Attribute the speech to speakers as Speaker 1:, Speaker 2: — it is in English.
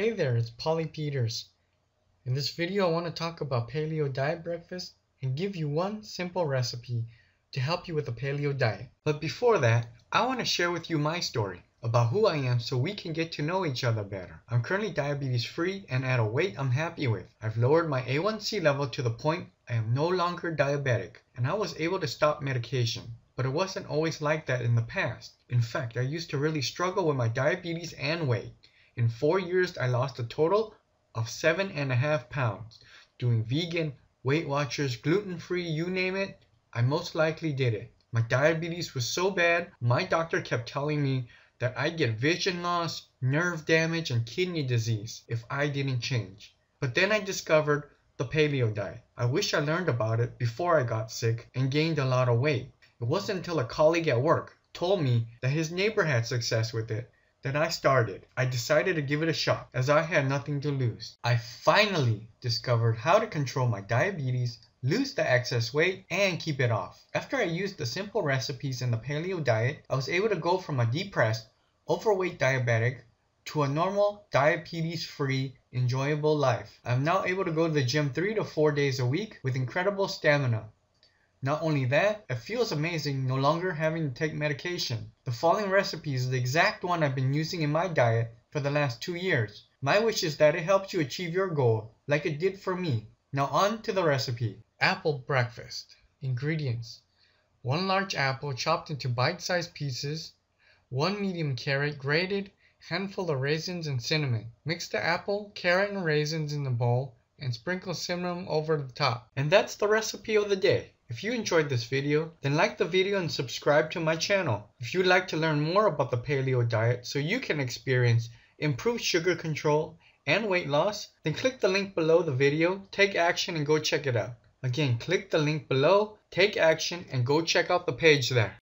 Speaker 1: Hey there, it's Paulee Peters. In this video I want to talk about paleo diet breakfast and give you one simple recipe to help you with a paleo diet. But before that, I want to share with you my story about who I am so we can get to know each other better. I'm currently diabetes free and at a weight I'm happy with. I've lowered my A1C level to the point I am no longer diabetic and I was able to stop medication. But it wasn't always like that in the past. In fact, I used to really struggle with my diabetes and weight. In four years, I lost a total of seven and a half pounds. Doing vegan, Weight Watchers, gluten free, you name it, I most likely did it. My diabetes was so bad, my doctor kept telling me that I'd get vision loss, nerve damage, and kidney disease if I didn't change. But then I discovered the paleo diet. I wish I learned about it before I got sick and gained a lot of weight. It wasn't until a colleague at work told me that his neighbor had success with it then I started. I decided to give it a shot as I had nothing to lose. I finally discovered how to control my diabetes, lose the excess weight, and keep it off. After I used the simple recipes in the paleo diet, I was able to go from a depressed, overweight diabetic to a normal, diabetes free, enjoyable life. I'm now able to go to the gym three to four days a week with incredible stamina. Not only that, it feels amazing no longer having to take medication. The following recipe is the exact one I've been using in my diet for the last two years. My wish is that it helps you achieve your goal, like it did for me. Now on to the recipe. Apple breakfast. Ingredients. 1 large apple chopped into bite-sized pieces, 1 medium carrot grated, handful of raisins and cinnamon. Mix the apple, carrot, and raisins in the bowl and sprinkle cinnamon over the top. And that's the recipe of the day. If you enjoyed this video, then like the video and subscribe to my channel. If you'd like to learn more about the paleo diet so you can experience improved sugar control and weight loss, then click the link below the video, take action and go check it out. Again, click the link below, take action and go check out the page there.